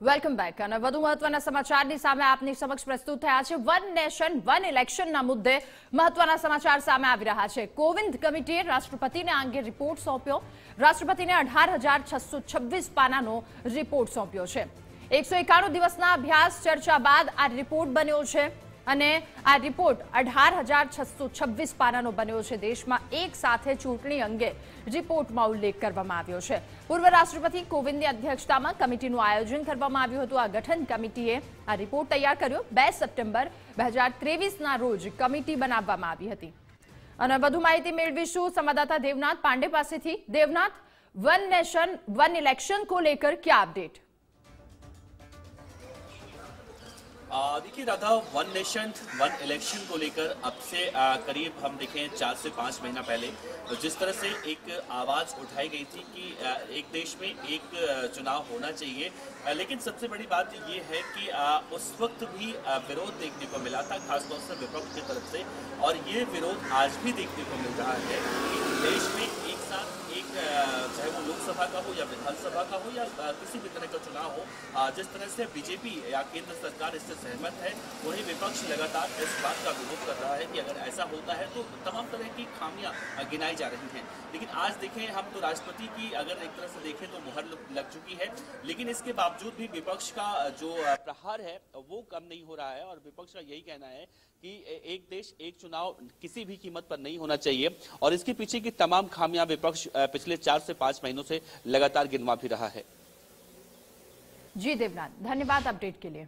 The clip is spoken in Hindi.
વેલકમ બેક અને વધુ મહત્વના સમાચારની સામે આપની સમક્ષ પ્રસ્તુત થયા છે વન નેશન વન ઇલેક્શનના મુદ્દે મહત્વના સમાચાર સામે આવી રહ્યા છે કોવિંદ કમિટીએ રાષ્ટ્રપતિને આ અંગે રિપોર્ટ સોંપ્યો રાષ્ટ્રપતિને અઢાર હજાર છસો છવ્વીસ પાનાનો રિપોર્ટ સોંપ્યો છે એકસો એકાણું દિવસના અભ્યાસ ચર્ચા બાદ આ રિપોર્ટ બન્યો છે અને આ રિપોર્ટ અઢાર હજાર છસો છવ્વીસ પાનાનો બન્યો છે દેશમાં એક સાથે ચૂંટણી અંગે રિપોર્ટમાં ઉલ્લેખ કરવામાં આવ્યો છે પૂર્વ રાષ્ટ્રપતિ કોવિંદની અધ્યક્ષતામાં કમિટીનું આયોજન કરવામાં આવ્યું હતું આ ગઠન કમિટીએ આ રિપોર્ટ તૈયાર કર્યો બે સપ્ટેમ્બર બે હજાર ત્રેવીસના રોજ કમિટી બનાવવામાં આવી હતી અને વધુ માહિતી મેળવીશું સંવાદદાતા દેવનાથ પાંડે પાસેથી Devnath one nation one election को लेकर क्या अपडेट देखिए Radha one nation one election को लेकर अब से आ, करीब हम देखें चार से पाँच महीना पहले तो जिस तरह से एक आवाज़ उठाई गई थी कि आ, एक देश में एक चुनाव होना चाहिए। आ, लेकिन सबसे बड़ी बात ये है कि आ, उस वक्त भी विरोध देखने को मिला था खासतौर से विपक्ष की तरफ़ से और ये विरोध आज भी देखने को मिल रहा है कि देश में एक साथ एक आ, चाहे वो लोकसभा का हो या विधानसभा का हो या किसी भी तरह का चुनाव हो जिस तरह से बीजेपी या केंद्र सरकार इससे सहमत है, वहीं विपक्ष लगातार इस बात का विरोध कर रहा है कि अगर ऐसा होता है तो तमाम तरह की खामियाँ गिनाई जा रही हैं। लेकिन आज देखें, हम तो राष्ट्रपति की अगर एक तरह से देखें तो मुहर लग चुकी है। लेकिन इसके बावजूद भी विपक्ष का जो प्रहार है, वो कम नहीं हो रहा है और विपक्ष का यही कहना है कि एक देश, एक चुनाव किसी भी कीमत पर नहीं होना चाहिए। और इसके पीछे की तमाम खामियाँ विपक्ष पिछले चार से पाँच महीनों से लगातार गिनवा भी रहा है। जी देवनाथ धन्यवाद अपडेट के लिए।